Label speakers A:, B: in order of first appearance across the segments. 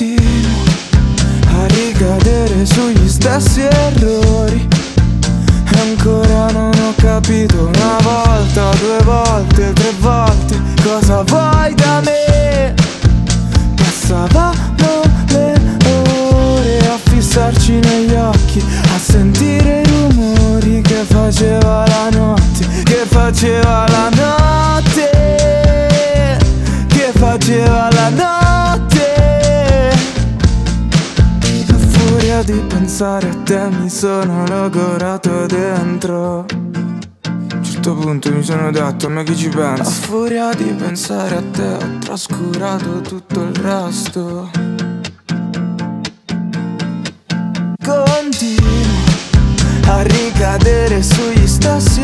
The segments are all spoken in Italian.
A: Continuo a ricadere sugli stessi errori. E ancora non ho capito una volta, due volte, tre volte Cosa vuoi di pensare a te mi sono logorato dentro a un certo punto mi sono detto, ma chi ci pensa? A furia di pensare a te ho trascurato tutto il resto Continuo a ricadere sugli stessi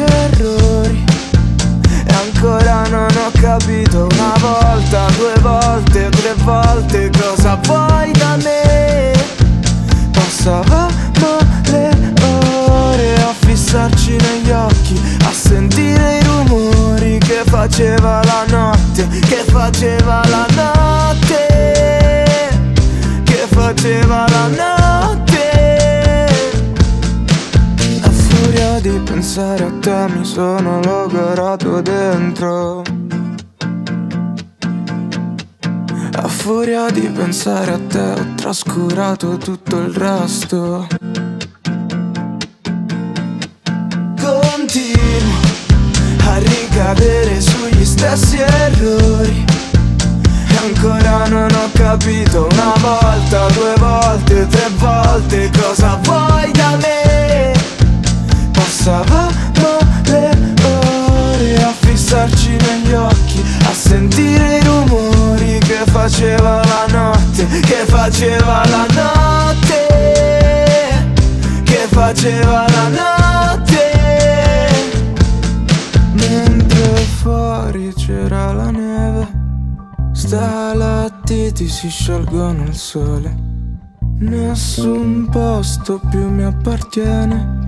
A: Passavamo le ore a fissarci negli occhi A sentire i rumori che faceva la notte Che faceva la notte Che faceva la notte. A furia di pensare a te mi sono logorato dentro furia di pensare a te ho trascurato tutto il resto Continuo a ricadere sugli stessi errori E ancora non ho capito una volta, due volte, tre volte Cosa vuoi da me? Passavamo le ore a fissarci negli faceva la notte. Mentre fuori c'era la neve Stalattiti si sciolgono al sole. Nessun posto più mi appartiene